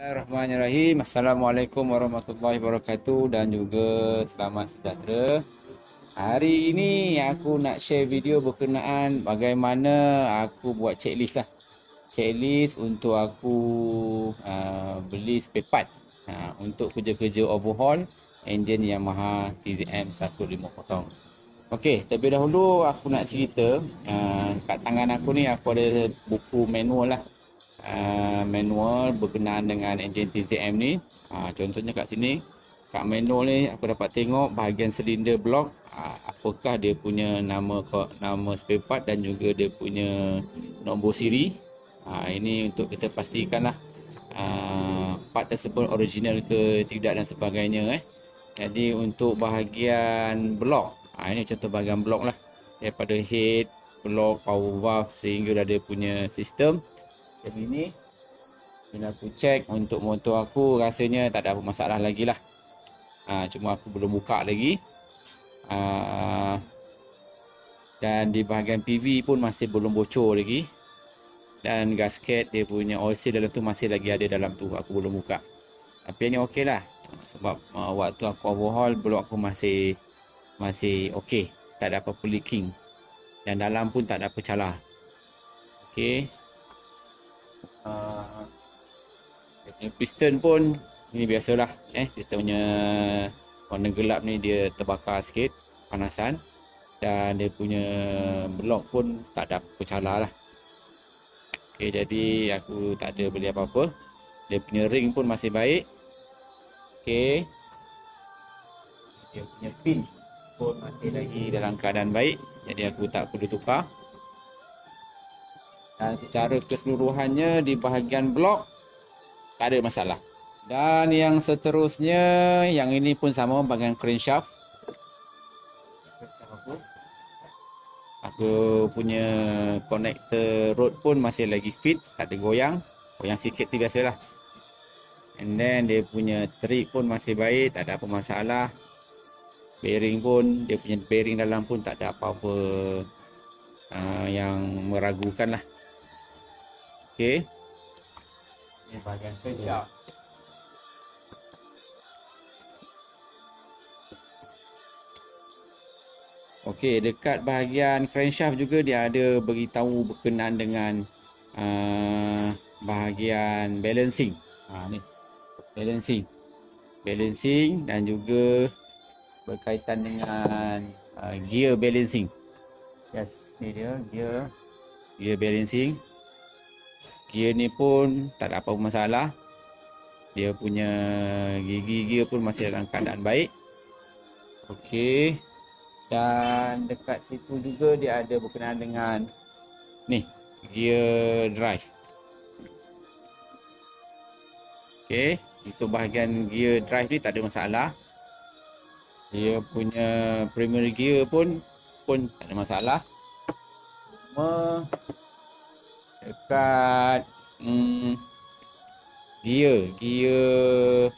Bismillahirrahmanirrahim. Assalamualaikum warahmatullahi wabarakatuh dan juga selamat sejahtera. Hari ini aku nak share video berkenaan bagaimana aku buat checklist lah. Checklist untuk aku uh, beli spare part uh, untuk kerja-kerja overhaul enjin Yamaha TZM 150. Okey, terlebih dahulu aku nak cerita uh, kat tangan aku ni aku ada buku manual lah uh, manual berkenaan dengan enjin TZM ni. Uh, contohnya kat sini, kat manual ni aku dapat tengok bahagian silinder blok uh, apakah dia punya nama nama spare part dan juga dia punya nombor siri. Uh, ini untuk kita pastikan lah uh, part tersebut original ke tidak dan sebagainya eh. Jadi untuk bahagian blok, uh, ini contoh bahagian blok lah daripada head, blok, power valve sehingga dia punya sistem macam ini bila aku check untuk motor aku rasanya tak ada masalah lagi lah. Ha, cuma aku belum buka lagi. Ha, dan di bahagian PV pun masih belum bocor lagi. Dan gasket dia punya oil seal dalam tu masih lagi ada dalam tu aku belum buka. Tapi ini okey lah. Sebab uh, waktu aku overhaul blok aku masih masih okey. Tak ada apa-apa leaking. Dan dalam pun tak ada apa calar. Okey uh, piston pun ini biasalah eh kita punya warna gelap ni dia terbakar sikit panasan dan dia punya blok pun tak ada pecala lah. Ok jadi aku tak ada beli apa-apa. Dia punya ring pun masih baik. Ok dia punya pin pun masih lagi dalam keadaan baik jadi aku tak perlu tukar dan secara keseluruhannya di bahagian blok tak ada masalah. Dan yang seterusnya yang ini pun sama bahagian crankshaft. Aku punya connector rod pun masih lagi fit, tak ada goyang. Goyang sikit tu biasalah. And then dia punya trik pun masih baik, tak ada apa masalah. Bearing pun, dia punya bearing dalam pun tak ada apa-apa uh, yang meragukan lah. Okey. Ini bahagian kerja. Okey, dekat bahagian crankshaft juga dia ada beritahu berkenaan dengan uh, bahagian balancing. Ha ni. Balancing. Balancing dan juga berkaitan dengan uh, gear balancing. Yes, ni dia gear gear balancing gear ni pun tak ada apa masalah. Dia punya gigi gear pun masih dalam keadaan baik. Okey. dan dekat situ juga dia ada berkenaan dengan ni gear drive. Okey. itu bahagian gear drive ni tak ada masalah. Dia punya primary gear pun pun tak ada masalah. Cuma dekat hmm, gear gear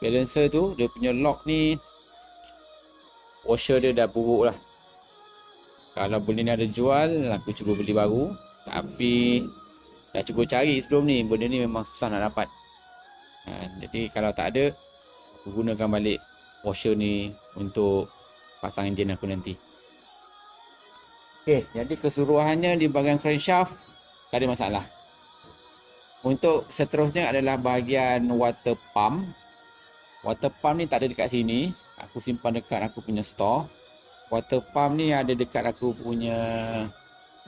balancer tu dia punya lock ni washer dia dah buruk lah. Kalau benda ni ada jual aku cuba beli baru. Tapi dah cuba cari sebelum ni benda ni memang susah nak dapat. Ha, jadi kalau tak ada aku gunakan balik washer ni untuk pasang enjin aku nanti. Okay, jadi keseluruhannya di bahagian crankshaft tak ada masalah. Untuk seterusnya adalah bahagian water pump. Water pump ni tak ada dekat sini. Aku simpan dekat aku punya store. Water pump ni ada dekat aku punya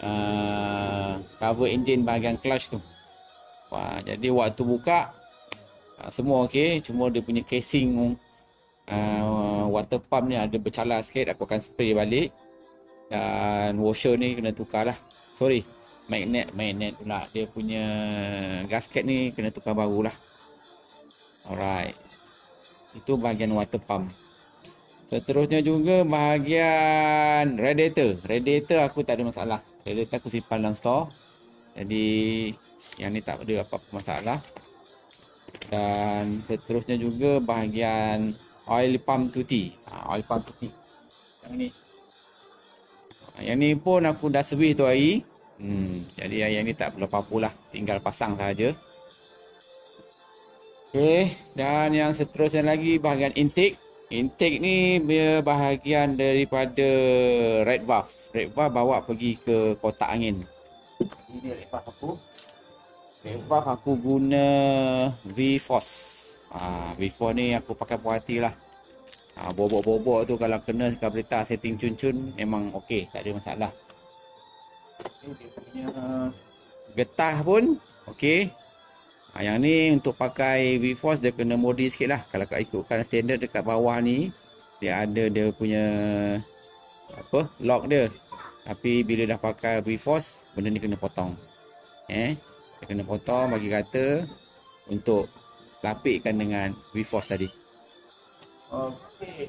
uh, cover engine bahagian clutch tu. Wah, jadi waktu buka uh, semua okey, cuma dia punya casing uh, water pump ni ada bercala sikit, aku akan spray balik. Dan washer ni kena tukar lah. Sorry, magnet magnet pula. Dia punya gasket ni kena tukar baru lah. Alright. Itu bahagian water pump. Seterusnya juga bahagian radiator. Radiator aku tak ada masalah. Radiator aku simpan dalam store. Jadi yang ni tak ada apa-apa masalah. Dan seterusnya juga bahagian oil pump tuti ha, oil pump tuti yang ni. Yang ni pun aku dah service tu hari Hmm, jadi yang ni tak perlu apa-apa lah. Tinggal pasang saja. Okey, dan yang seterusnya lagi bahagian intake. Intake ni bahagian daripada red valve. Red valve bawa pergi ke kotak angin. Ini red valve aku. Red valve aku guna V-Force. Ha, V-Force ni aku pakai puas hati lah. Ha, bobok-bobok tu kalau kena karburetor setting cun-cun memang okey, tak ada masalah. Okay, getah pun okey. Ha, yang ni untuk pakai V-Force dia kena modi sikit lah. Kalau kau ikutkan standard dekat bawah ni, dia ada dia punya apa lock dia. Tapi bila dah pakai V-Force, benda ni kena potong. Eh, dia kena potong bagi kata untuk lapikkan dengan V-Force tadi. Okey.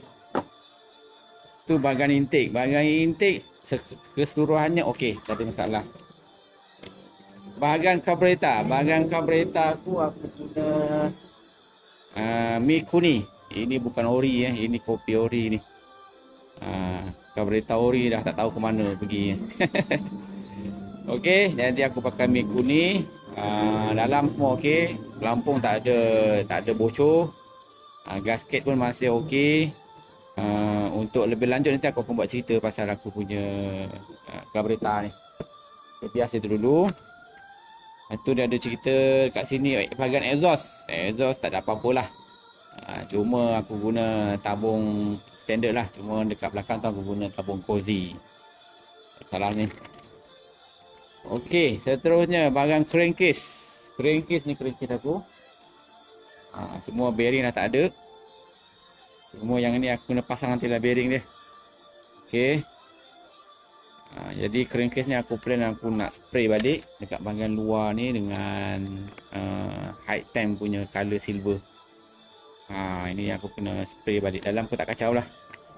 Tu bahagian intake. Bahagian intake keseluruhannya okey, tak ada masalah. Bahagian karburetor bahagian karburetor aku aku guna uh, Mikuni ini bukan ori eh ini kopi ori ni. Uh, karburetor ori dah tak tahu ke mana pergi. Okey jadi aku pakai Mikuni uh, dalam semua okey. Pelampung tak ada tak ada bocor. Uh, gasket pun masih okey uh, untuk lebih lanjut nanti aku akan buat cerita pasal aku punya uh, karburetor ni biasa itu dulu itu dia ada cerita kat sini bahagian exhaust. Exhaust tak ada apa-apa lah. Ha, cuma aku guna tabung standard lah. Cuma dekat belakang tu aku guna tabung cozy. Salah ni. Okey, seterusnya bahagian crankcase. Crankcase ni crankcase aku. Ha, semua bearing dah tak ada. Semua yang ni aku kena pasang nanti lah bearing dia. Okey. Ha, jadi crankcase ni aku plan aku nak spray balik dekat bahagian luar ni dengan uh, high time punya color silver. Ha, ini aku kena spray balik. Dalam aku tak kacau lah.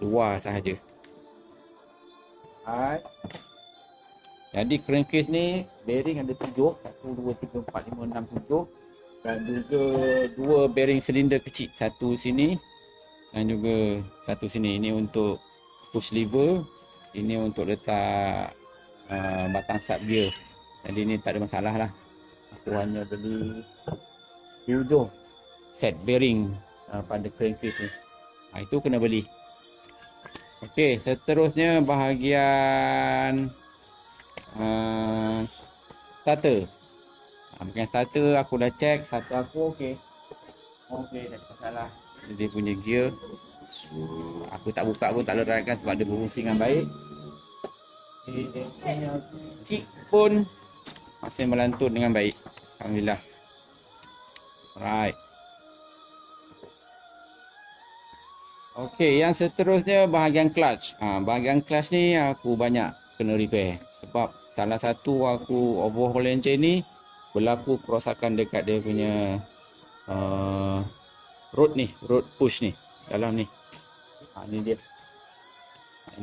Luar sahaja. Hai. Jadi crankcase ni bearing ada tujuh. Satu, dua, tiga, empat, lima, enam, tujuh. Dan juga dua bearing silinder kecil. Satu sini dan juga satu sini. Ini untuk push lever ini untuk letak uh, batang sub gear jadi ini tak ada masalah lah. Aku hanya beli tujuh set bearing uh, pada crankcase ni. Ha, itu kena beli. Ok seterusnya bahagian uh, starter. Ha, bahagian starter aku dah check satu aku ok ok tak ada masalah dia punya gear. Aku tak buka pun tak leraikan sebab dia berfungsi dengan baik. Kick pun masih melantun dengan baik. Alhamdulillah. Right Okey, yang seterusnya bahagian clutch. Ha, bahagian clutch ni aku banyak kena repair. Sebab salah satu aku overhaul engine ni berlaku kerosakan dekat dia punya uh, road ni, road push ni, dalam ni. Ha, ni dia.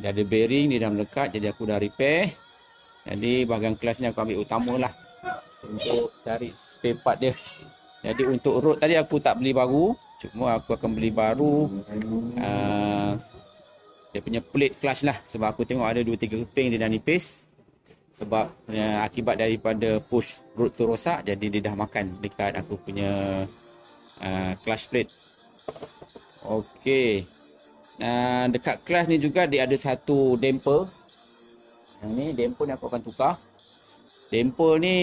Dia ada bearing, dia dah melekat jadi aku dah repair. Jadi bahagian kelas ni aku ambil utama lah untuk cari spare part dia. Jadi untuk road tadi aku tak beli baru. Cuma aku akan beli baru. Uh, dia punya plate clutch lah. Sebab aku tengok ada 2-3 keping dia dah nipis. Sebab uh, akibat daripada push road tu rosak. Jadi dia dah makan dekat aku punya uh, clutch plate. Okay. Uh, dekat kelas ni juga dia ada satu damper. Yang ni damper ni aku akan tukar. Damper ni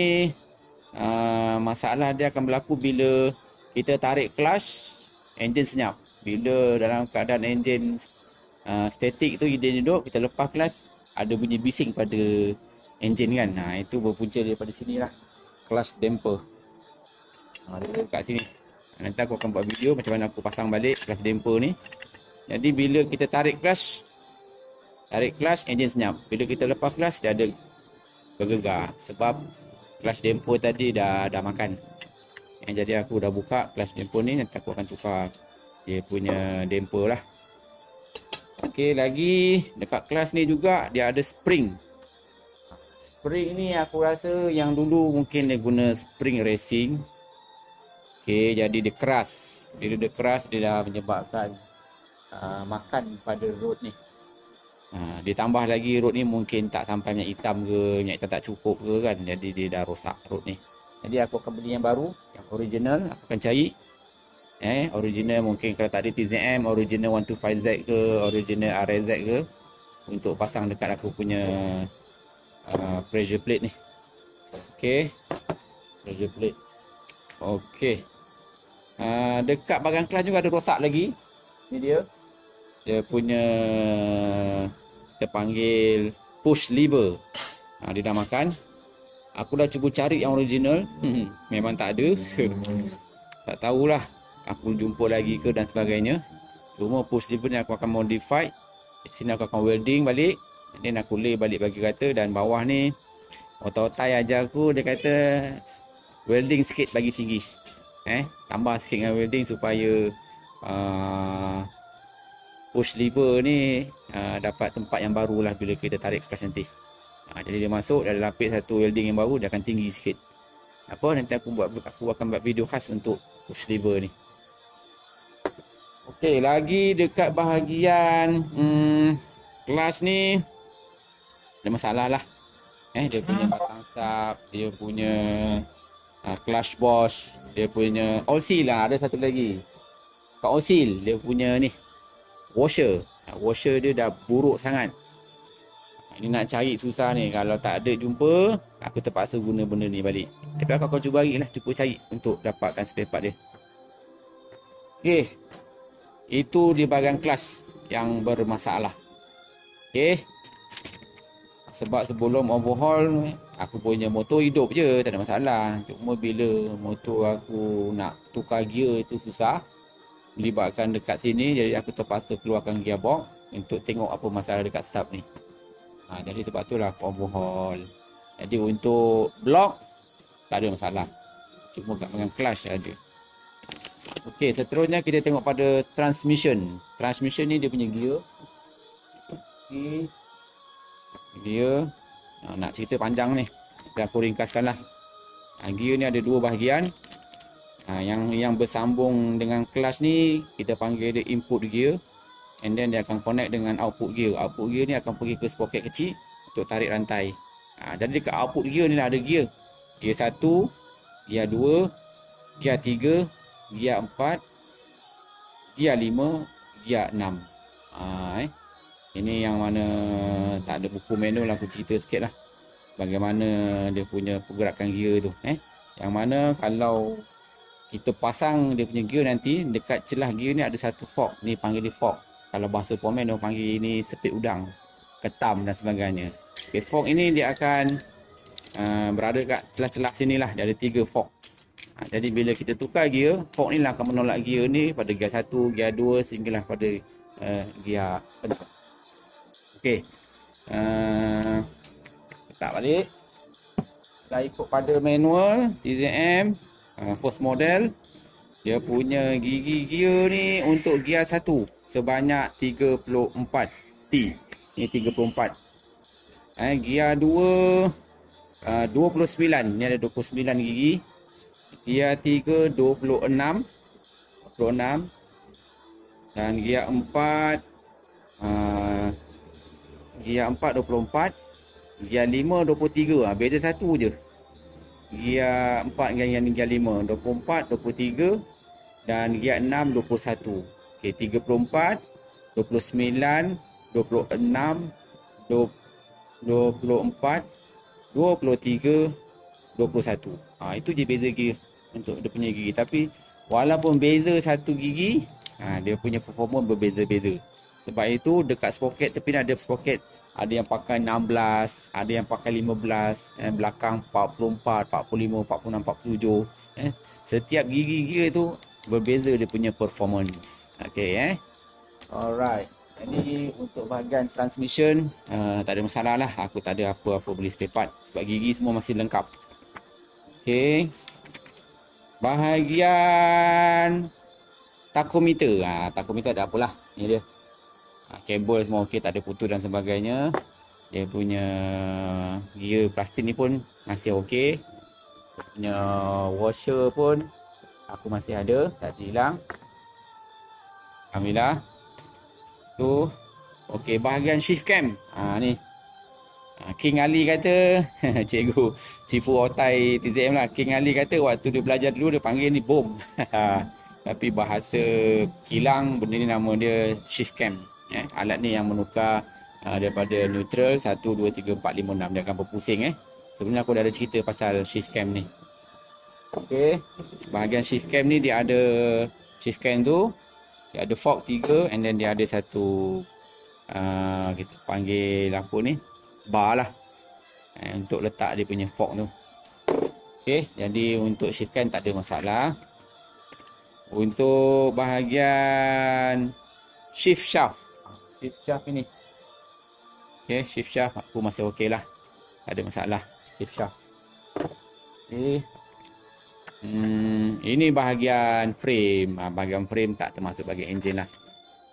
uh, masalah dia akan berlaku bila kita tarik clutch, enjin senyap. Bila dalam keadaan enjin uh, statik tu dia duduk, kita lepas clutch, ada bunyi bising pada enjin kan. Nah, itu berpunca daripada sini lah. Clutch damper. Ha, dia kat sini. Nanti aku akan buat video macam mana aku pasang balik clutch damper ni. Jadi bila kita tarik clutch Tarik clutch enjin senyap. Bila kita lepas clutch dia ada Bergegar. Sebab clutch damper tadi dah dah makan. Yang Jadi aku dah buka clutch damper ni Nanti aku akan tukar Dia punya damper lah. Okey lagi Dekat clutch ni juga dia ada spring. Spring ni aku rasa yang dulu mungkin dia guna spring racing Okey jadi dia keras Bila dia keras dia dah menyebabkan uh, makan pada road ni. Uh, ditambah lagi road ni mungkin tak sampai minyak hitam ke, minyak hitam tak cukup ke kan. Jadi dia dah rosak road ni. Jadi aku akan beli yang baru, yang original. Aku akan cari. Eh, original mungkin kalau tak ada TZM, original 125Z ke, original RZ ke untuk pasang dekat aku punya uh, pressure plate ni. Okey. Pressure plate. Okey. Uh, dekat bahagian kelas juga ada rosak lagi. Ni dia. Dia punya kita panggil push lever. Ha, dia dah makan. Aku dah cuba cari yang original. Memang tak ada. tak tahulah. Aku jumpa lagi ke dan sebagainya. Cuma push lever ni aku akan modify. Di sini aku akan welding balik. Dan aku lay balik bagi kata. Dan bawah ni. Otai-otai ajar aku. Dia kata. Welding sikit bagi tinggi. Eh, tambah sikit dengan welding supaya. Uh, push lever ni. Uh, dapat tempat yang baru lah. Bila kita tarik kelas nanti. Ha, jadi dia masuk dia lapis satu welding yang baru dia akan tinggi sikit. Apa nanti aku buat aku akan buat video khas untuk push lever ni. Okey, lagi dekat bahagian hmm, kelas ni ada masalah lah. Eh dia punya batang sap, dia punya uh, clutch boss, dia punya seal lah ada satu lagi. Kat seal dia punya ni washer. Washer dia dah buruk sangat. Ini nak cari susah ni. Kalau tak ada jumpa, aku terpaksa guna benda ni balik. Tapi aku akan cuba lagi lah. Cuba cari untuk dapatkan spare part dia. Okay. Itu di bahagian kelas yang bermasalah. Okay. Sebab sebelum overhaul, aku punya motor hidup je. Tak ada masalah. Cuma bila motor aku nak tukar gear itu susah. Melibatkan dekat sini. Jadi aku terpaksa keluarkan gearbox. Untuk tengok apa masalah dekat stub ni. Ha, jadi sebab tu lah overhaul. Jadi untuk blok tak ada masalah. Cuma kat dengan clutch ada. Okey, seterusnya kita tengok pada transmission. Transmission ni dia punya gear. Okey. Gear. Ha, nak cerita panjang ni. Jadi aku ringkaskan lah. Ha, gear ni ada dua bahagian. Ha, yang yang bersambung dengan kelas ni kita panggil dia input gear and then dia akan connect dengan output gear. Output gear ni akan pergi ke sprocket kecil untuk tarik rantai. Ha, jadi dekat output gear ni lah ada gear. Gear 1, gear 2, gear 3, gear 4, gear 5, gear 6. Ha, eh. Ini yang mana tak ada buku manual lah aku cerita sikit lah. Bagaimana dia punya pergerakan gear tu. Eh. Yang mana kalau kita pasang dia punya gear nanti dekat celah gear ni ada satu fork. Ni panggil dia fork kalau bahasa pomen orang panggil ini sepit udang ketam dan sebagainya okay, fork ini dia akan uh, berada kat celah-celah sini lah dia ada tiga fork ha, jadi bila kita tukar gear fork ni lah akan menolak gear ni pada gear 1, gear 2 sehinggalah pada uh, gear penuh ok uh, letak balik kita ikut pada manual TZM uh, post model dia punya gigi gear ni untuk gear 1 sebanyak 34 T. Ini 34. Eh gear 2 uh, 29. Ni ada 29 gigi. Gear 3 26. 26. Dan gear 4 uh, gear 4 24. Gear 5 23. Ah beza satu je. Gear 4 dengan gear 5 24 23 dan gear 6 21. Okey, 34, 29, 26, 24, 23, 21. Ha, itu je beza gigi untuk dia punya gigi. Tapi walaupun beza satu gigi, ha, dia punya performa berbeza-beza. Sebab itu dekat sprocket tepi ada sprocket. Ada yang pakai 16, ada yang pakai 15, eh, belakang 44, 45, 46, 47. Eh. Setiap gigi-gigi itu berbeza dia punya performance. Okey eh. Alright. Jadi untuk bahagian transmission uh, tak ada masalah lah. Aku tak ada apa-apa beli spare part sebab gigi semua masih lengkap. Okey. Bahagian takometer. Ha, takometer ada apalah. Ni dia. Ha, kabel semua okey tak ada putus dan sebagainya. Dia punya gear plastik ni pun masih okey. Dia punya washer pun aku masih ada, tak hilang. Alhamdulillah. Tu. Okey, bahagian shift cam. Ha ni. Ha, King Ali kata, cikgu Cifu Otai TZM lah. King Ali kata waktu dia belajar dulu dia panggil ni bom. Tapi bahasa kilang benda ni nama dia shift cam. Eh, alat ni yang menukar uh, daripada neutral 1, 2, 3, 4, 5, 6. Dia akan berpusing eh. Sebenarnya aku dah ada cerita pasal shift cam ni. Okay. Bahagian shift cam ni dia ada shift cam tu. Dia ada fork 3 and then dia ada satu uh, kita panggil apa ni bar lah eh, untuk letak dia punya fork tu ok jadi untuk shift cam tak ada masalah untuk bahagian shift shaft shift shaft ini. Ok shift shaft. Aku masih ok lah. Tak ada masalah. Shift shaft. Ok Hmm, ini bahagian frame. Ha, bahagian frame tak termasuk bahagian engine lah.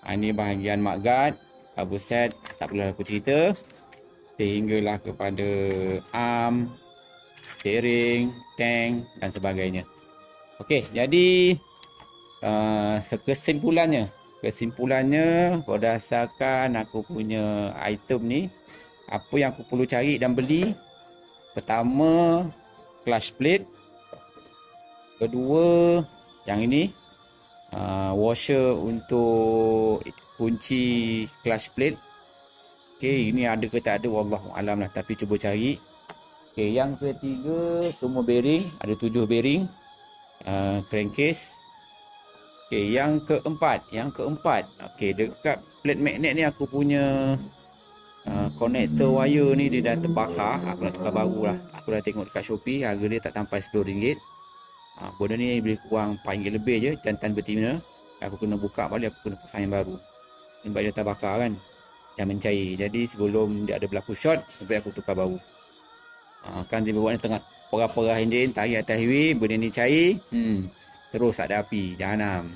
Ha, ini bahagian mudguard cover set. Tak perlu aku cerita. Sehinggalah kepada arm steering tank dan sebagainya. Okey, jadi uh, kesimpulannya kesimpulannya berdasarkan aku punya item ni apa yang aku perlu cari dan beli pertama clutch plate kedua yang ini uh, washer untuk kunci clutch plate. Okey, ini ada ke tak ada wallahu alam lah tapi cuba cari. Okey, yang ketiga semua bearing, ada tujuh bearing. Uh, crankcase. Okey, yang keempat, yang keempat. Okey, dekat plate magnet ni aku punya uh, connector wire ni dia dah terbakar. Aku nak tukar baru lah. Aku dah tengok dekat Shopee, harga dia tak sampai RM10. Uh, benda ni boleh kurang RM4 lebih je, jantan betina. Aku kena buka balik, aku kena pasang yang baru sebab dia terbakar kan yang mencair jadi sebelum dia ada berlaku short sampai aku tukar bau ha, kan dia buat ni tengah perah-perah enjin tarik atas highway benda ni cair hmm, terus ada api jahanam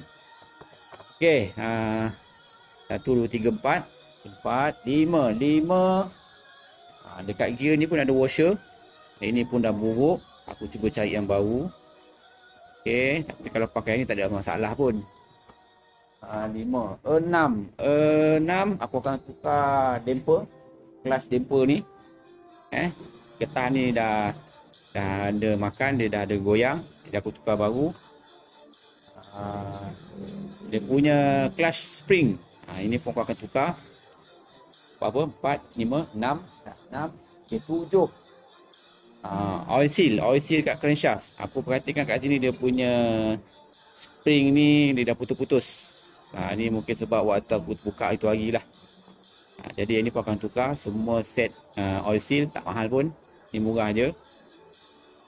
ok ha, satu, dua, tiga, empat empat, lima lima ha, dekat gear ni pun ada washer ini pun dah buruk aku cuba cari yang baru ok tapi kalau pakai ni tak ada masalah pun Ah, lima, enam, enam. Aku akan tukar damper, kelas damper ni. Eh, getah ni dah dah ada makan, dia dah ada goyang. Jadi aku tukar baru. Uh, dia punya clutch spring. Ha, ini pun aku akan tukar. Berapa? Empat, lima, enam, enam, okay, tujuh. Uh, oil seal, oil seal kat crankshaft. Aku perhatikan kat sini dia punya spring ni dia dah putus-putus. Ha, ni mungkin sebab waktu aku buka itu hari lah. Ha, jadi ini pun akan tukar semua set uh, oil seal tak mahal pun. Ni murah je.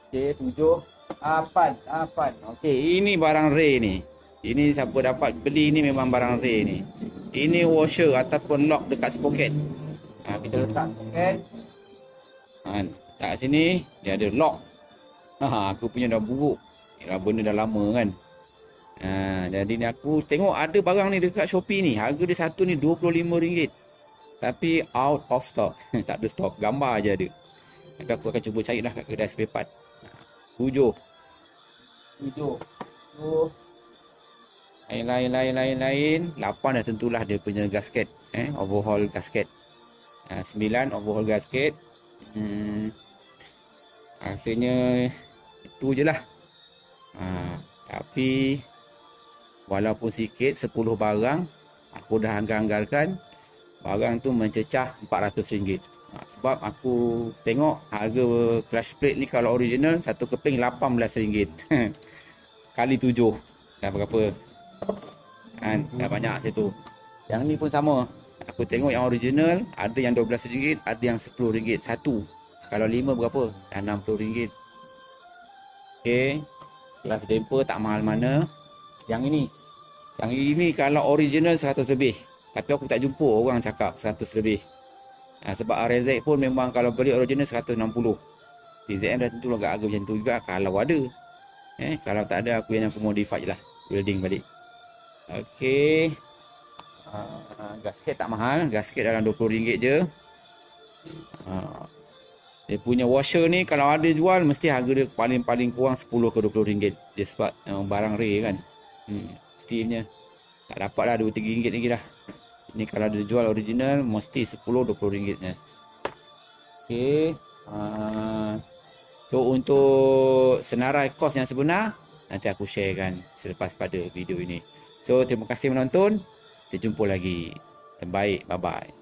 Okey, tujuh. Apan, apan. Okey, ini barang Ray ni. Ini siapa dapat beli ni memang barang Ray ni. Ini washer ataupun lock dekat sprocket. Ha, kita letak sprocket. Ha, tak sini dia ada lock. Ha, aku punya dah buruk. Ya, benda dah lama kan. Ha, jadi ni aku tengok ada barang ni dekat Shopee ni. Harga dia satu ni RM25. Tapi out of stock. tak ada stock. Gambar aja ada. Tapi aku akan cuba cari lah kat kedai. Ha, tujuh. Tujuh. Tujuh. Lain, lain, lain, lain, lain. Lapan dah tentulah dia punya gasket. Eh, overhaul gasket. Ha, sembilan overhaul gasket. Hmm. Rasanya itu je lah. Ha, tapi walaupun sikit 10 barang aku dah anggar-anggarkan barang tu mencecah RM400 ha, sebab aku tengok harga crash plate ni kalau original satu keping RM18 kali 7 dah berapa? Kan? Dah banyak situ. Yang ni pun sama. Aku tengok yang original ada yang RM12 ada yang RM10 satu. Kalau 5 berapa? Dah RM60 ok kelas damper tak mahal mana. Yang ini. Yang ini kalau original 100 lebih. Tapi aku tak jumpa orang cakap 100 lebih. Ha, sebab RZ pun memang kalau beli original 160. TZM dah tentu agak harga macam tu juga kalau ada. Eh, kalau tak ada aku yang aku modify lah. Building balik. Okey. Uh, gasket tak mahal. Gasket dalam RM20 je. Uh, dia punya washer ni kalau ada jual mesti harga dia paling-paling kurang 10 ke 20 ringgit. Dia sebab uh, barang rare kan. Hmm, steamnya. Tak dapat lah 2-3 ringgit lagi dah. Ini kalau ada jual original, mesti 10-20 ringgitnya. Okay. Uh, so, untuk senarai kos yang sebenar, nanti aku sharekan selepas pada video ini. So terima kasih menonton. Kita jumpa lagi. Terbaik. Bye bye.